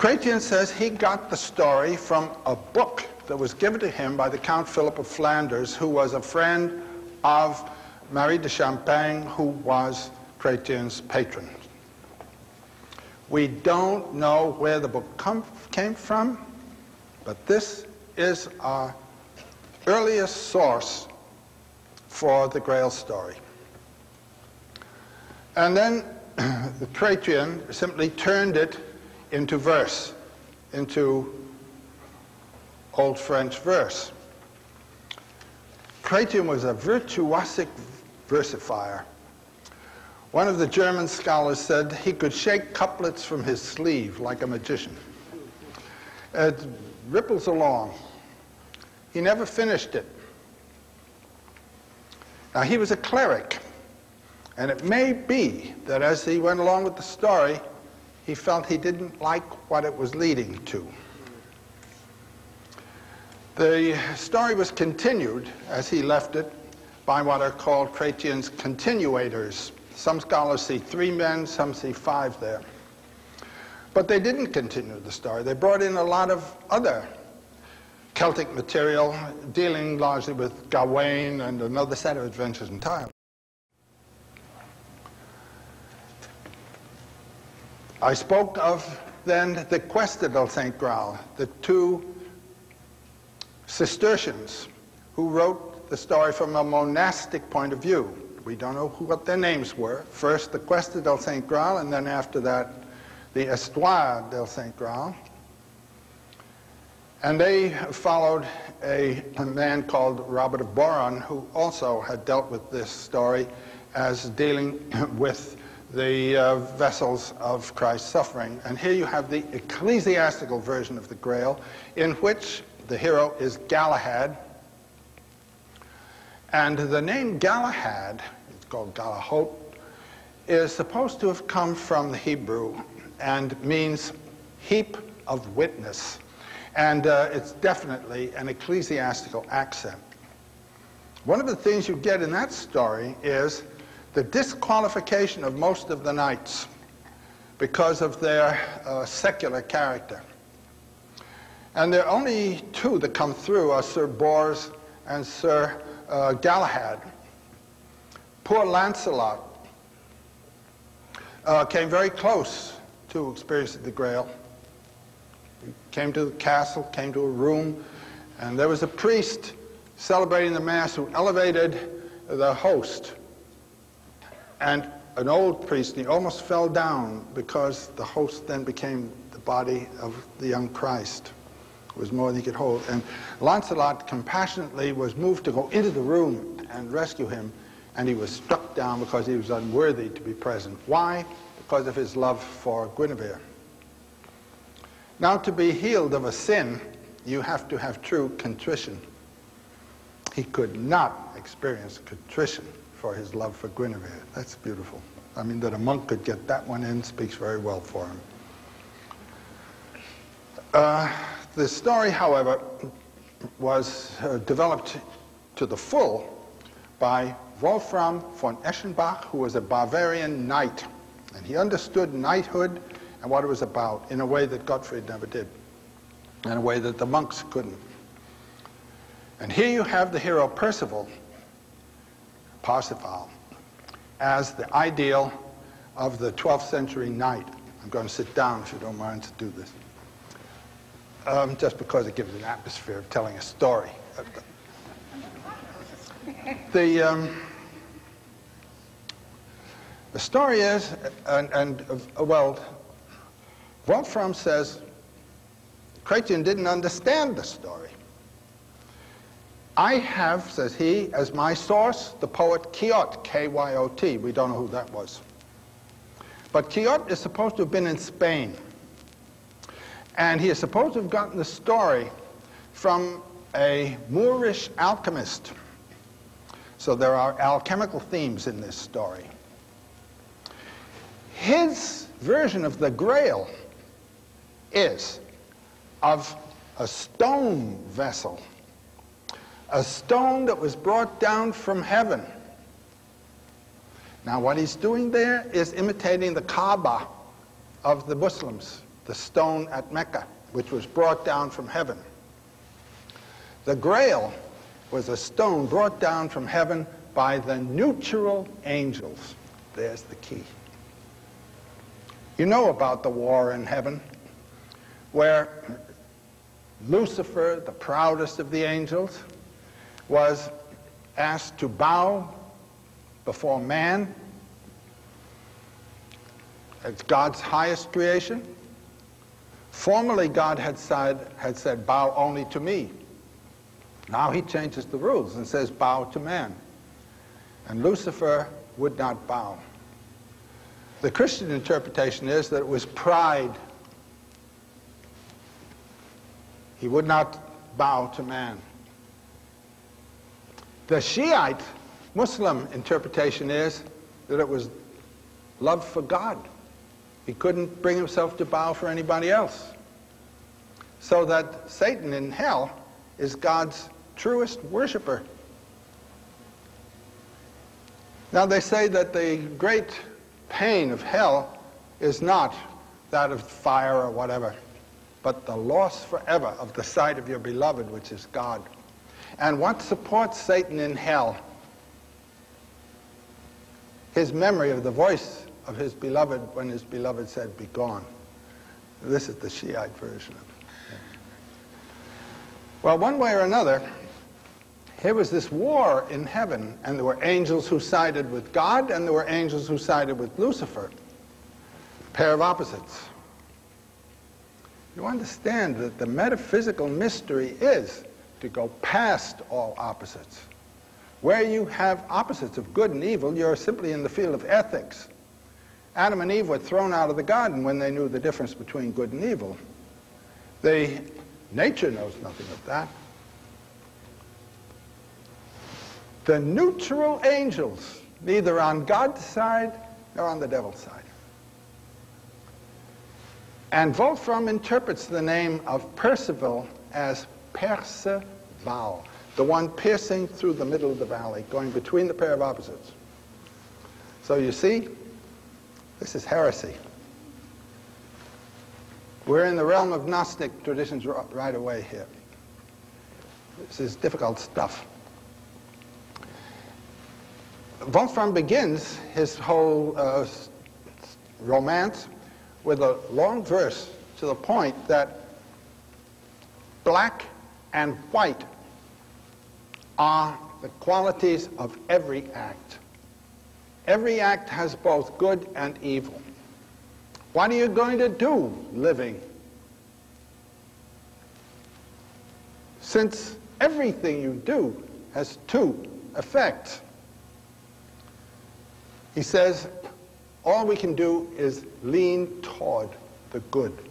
Chrétien says he got the story from a book that was given to him by the Count Philip of Flanders, who was a friend of Marie de Champagne, who was Chrétien's patron. We don't know where the book come, came from, but this is our earliest source for the Grail story. And then the Chrétien simply turned it into verse, into Old French verse. Chrétien was a virtuosic versifier. One of the German scholars said he could shake couplets from his sleeve like a magician. It ripples along. He never finished it. Now, he was a cleric, and it may be that as he went along with the story, he felt he didn't like what it was leading to. The story was continued, as he left it, by what are called Chrétien's continuators. Some scholars see three men, some see five there. But they didn't continue the story. They brought in a lot of other Celtic material dealing largely with Gawain and another set of adventures entirely. I spoke of then the Queste del St. Graal, the two Cistercians who wrote the story from a monastic point of view. We don't know who, what their names were. First, the Queste del St. Graal, and then after that, the Histoire del St. Graal. And they followed a, a, man called Robert of Boron, who also had dealt with this story as dealing with the uh, vessels of Christ's suffering. And here you have the ecclesiastical version of the Grail, in which the hero is Galahad. And the name Galahad, it's called Galahot, is supposed to have come from the Hebrew and means heap of witness. And uh, it's definitely an ecclesiastical accent. One of the things you get in that story is the disqualification of most of the knights because of their uh, secular character. And there are only two that come through are Sir Bors and Sir uh, Galahad. Poor Lancelot uh, came very close to experiencing the Grail. He came to the castle, came to a room, and there was a priest celebrating the Mass who elevated the host. And an old priest, he almost fell down because the host then became the body of the young Christ. It was more than he could hold. And Lancelot compassionately was moved to go into the room and rescue him, and he was struck down because he was unworthy to be present. Why? Because of his love for Guinevere. Now, to be healed of a sin, you have to have true contrition. He could not experience contrition for his love for Guinevere. That's beautiful. I mean, that a monk could get that one in speaks very well for him. Uh, the story, however, was uh, developed to the full by Wolfram von Eschenbach, who was a Bavarian knight. And he understood knighthood and what it was about in a way that Gottfried never did, in a way that the monks couldn't. And here you have the hero Percival, Parsifal, as the ideal of the 12th century knight. I'm going to sit down if you don't mind to do this. Um, just because it gives an atmosphere of telling a story. the, um, the story is, and, and uh, well, Wolfram says Chrétien didn't understand the story. I have, says he, as my source, the poet Kyot, K-Y-O-T. We don't know who that was. But Kyot is supposed to have been in Spain. And he is supposed to have gotten the story from a Moorish alchemist. So there are alchemical themes in this story. His version of the Grail is of a stone vessel, a stone that was brought down from heaven. Now, what he's doing there is imitating the Kaaba of the Muslims, the stone at Mecca, which was brought down from heaven. The Grail was a stone brought down from heaven by the neutral angels. There's the key. You know about the war in heaven, where Lucifer, the proudest of the angels, was asked to bow before man. as God's highest creation. Formerly, God had said, had said, bow only to me. Now he changes the rules and says, bow to man. And Lucifer would not bow. The Christian interpretation is that it was pride. He would not bow to man. The Shiite Muslim interpretation is that it was love for God. He couldn't bring himself to bow for anybody else. So that Satan in hell is God's truest worshiper. Now they say that the great pain of hell is not that of fire or whatever, but the loss forever of the sight of your beloved, which is God. And what supports Satan in hell? His memory of the voice of his beloved when his beloved said, Be gone. This is the Shiite version of it. Well, one way or another, here was this war in heaven, and there were angels who sided with God, and there were angels who sided with Lucifer. A pair of opposites. You understand that the metaphysical mystery is to go past all opposites. Where you have opposites of good and evil, you're simply in the field of ethics. Adam and Eve were thrown out of the garden when they knew the difference between good and evil. The nature knows nothing of that. The neutral angels, neither on God's side nor on the devil's side. And Wolfram interprets the name of Percival as Perceval, the one piercing through the middle of the valley, going between the pair of opposites. So you see, this is heresy. We're in the realm of Gnostic traditions right away here. This is difficult stuff. Wolfram begins his whole uh, romance with a long verse to the point that black and white are the qualities of every act. Every act has both good and evil. What are you going to do living? Since everything you do has two effects. He says all we can do is lean toward the good.